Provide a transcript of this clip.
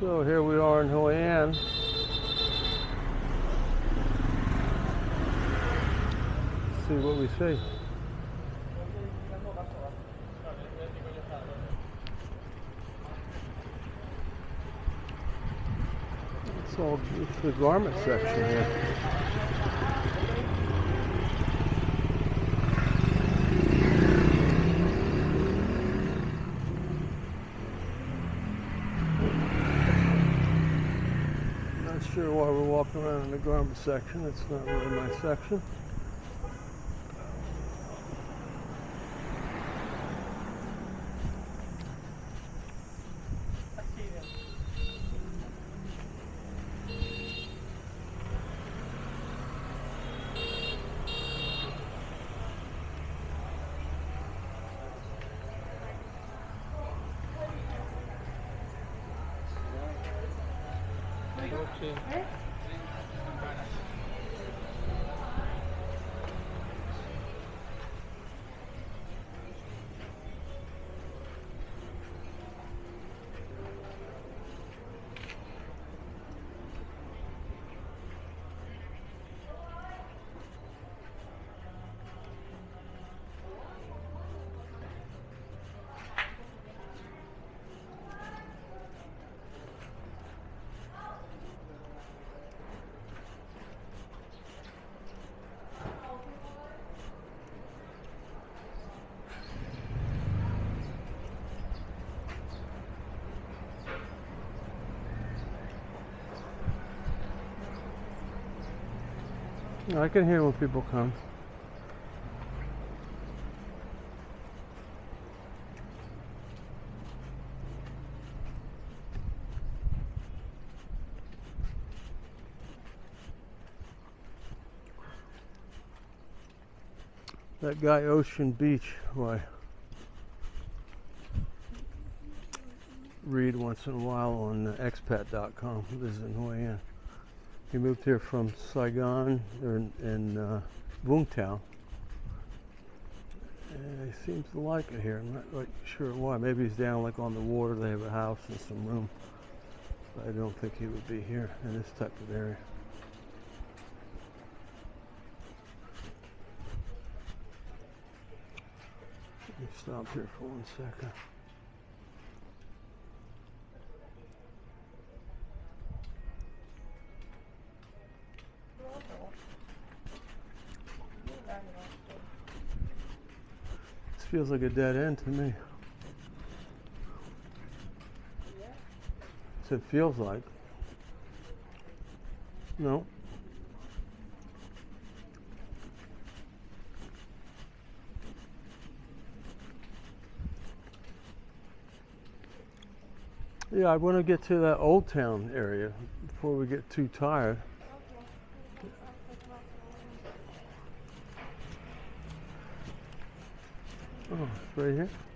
So here we are in Hoi An. See what we see. It's all it's the garment section here. Not sure why we're walking around in the garment section. It's not really my section. Okay. I can hear when people come. That guy Ocean Beach, who I read once in a while on expat.com, Hoi An. He moved here from Saigon in, in uh, Vung Tau. And he seems to like it here. I'm not quite sure why. Maybe he's down like on the water. They have a house and some room. But I don't think he would be here in this type of area. Let me stop here for one second. This feels like a dead end to me. So it feels like. No. Yeah, I want to get to that old town area before we get too tired. Oh, right here.